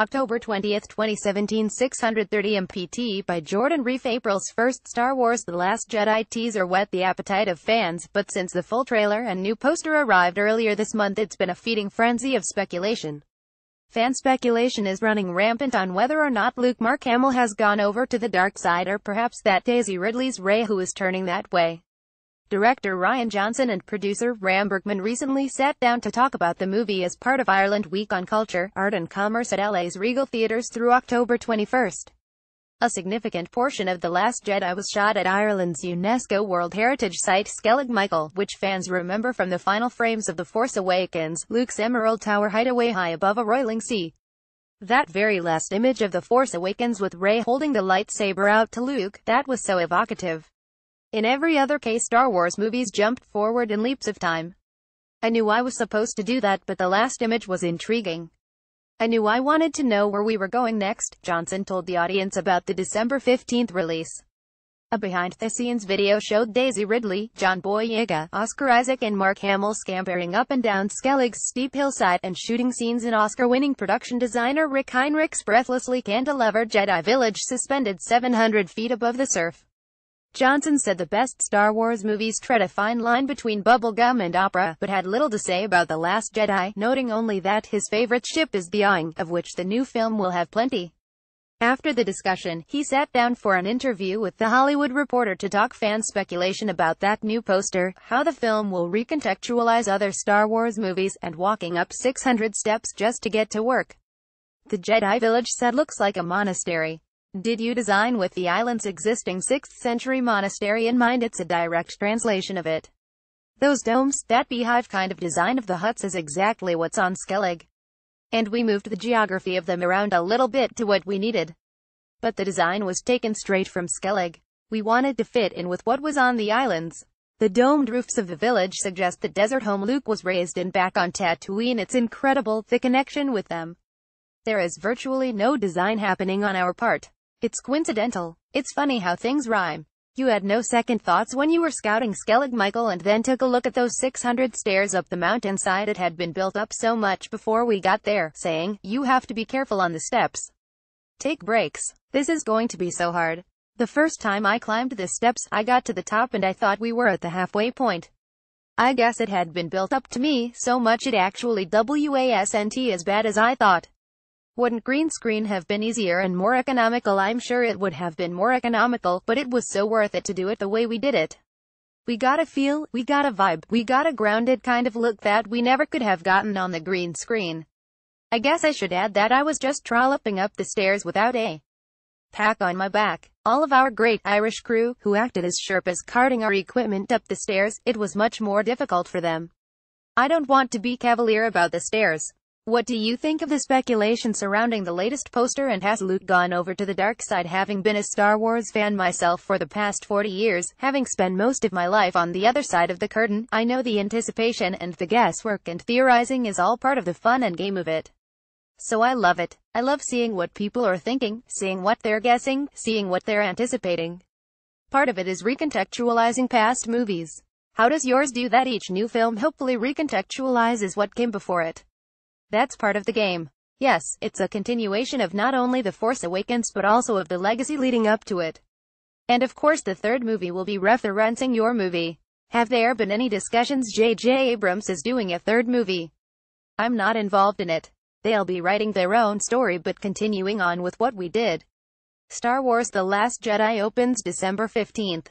October 20, 2017 630 MPT by Jordan Riefe April's first Star Wars The Last Jedi teaser whet the appetite of fans, but since the full trailer and new poster arrived earlier this month it's been a feeding frenzy of speculation. Fan speculation is running rampant on whether or not Luke Mark Hamill has gone over to the dark side or perhaps that Daisy Ridley's Rey who is turning that way. Director Rian Johnson and producer Ram Bergman recently sat down to talk about the movie as part of Ireland Week on Culture, Art and Commerce at LA's Regal Theatres through October 21. A significant portion of The Last Jedi was shot at Ireland's UNESCO World Heritage Site Skellig Michael, which fans remember from the final frames of The Force Awakens, Luke's Emerald Tower hideaway high above a roiling sea. That very last image of The Force Awakens with Rey holding the lightsaber out to Luke, that was so evocative. In every other case Star Wars movies jumped forward in leaps of time. I knew I was supposed to do that but the last image was intriguing. I knew I wanted to know where we were going next, Johnson told the audience about the December 15th release. A behind-the-scenes video showed Daisy Ridley, John Boyega, Oscar Isaac and Mark Hamill scampering up and down Skellig's steep hillside and shooting scenes in Oscar-winning production designer Rick Heinrichs' breathlessly cantilevered Jedi Village suspended 700 feet above the surf. Johnson said the best Star Wars movies tread a fine line between bubblegum and opera, but had little to say about The Last Jedi, noting only that his favorite ship is the Oing, of which the new film will have plenty. After the discussion, he sat down for an interview with The Hollywood Reporter to talk fan speculation about that new poster, how the film will recontextualize other Star Wars movies, and walking up 600 steps just to get to work. The Jedi Village set looks like a monastery. Did you design with the island's existing 6th century monastery in mind? It's a direct translation of it. Those domes, that beehive kind of design of the huts is exactly what's on Skellig. And we moved the geography of them around a little bit to what we needed. But the design was taken straight from Skellig. We wanted to fit in with what was on the islands. The domed roofs of the village suggest the desert home Luke was raised in back on Tatooine. It's incredible, the connection with them. There is virtually no design happening on our part. It's coincidental. It's funny how things rhyme. You had no second thoughts when you were scouting Skellig Michael and then took a look at those 600 stairs up the mountainside it had been built up so much before we got there, saying, you have to be careful on the steps. Take breaks. This is going to be so hard. The first time I climbed the steps, I got to the top and I thought we were at the halfway point. I guess it had been built up to me so much it actually wasn't as bad as I thought. Wouldn't green screen have been easier and more economical? I'm sure it would have been more economical, but it was so worth it to do it the way we did it. We got a feel, we got a vibe, we got a grounded kind of look that we never could have gotten on the green screen. I guess I should add that I was just trolloping up the stairs without a pack on my back. All of our great Irish crew, who acted as Sherpas carting our equipment up the stairs, it was much more difficult for them. I don't want to be cavalier about the stairs. What do you think of the speculation surrounding the latest poster and has Luke gone over to the dark side having been a Star Wars fan myself for the past 40 years, having spent most of my life on the other side of the curtain, I know the anticipation and the guesswork and theorizing is all part of the fun and game of it. So I love it. I love seeing what people are thinking, seeing what they're guessing, seeing what they're anticipating. Part of it is recontextualizing past movies. How does yours do that? Each new film hopefully recontextualizes what came before it. That's part of the game. Yes, it's a continuation of not only The Force Awakens but also of the legacy leading up to it. And of course the third movie will be referencing your movie. Have there been any discussions J.J. Abrams is doing a third movie? I'm not involved in it. They'll be writing their own story but continuing on with what we did. Star Wars The Last Jedi opens December 15th.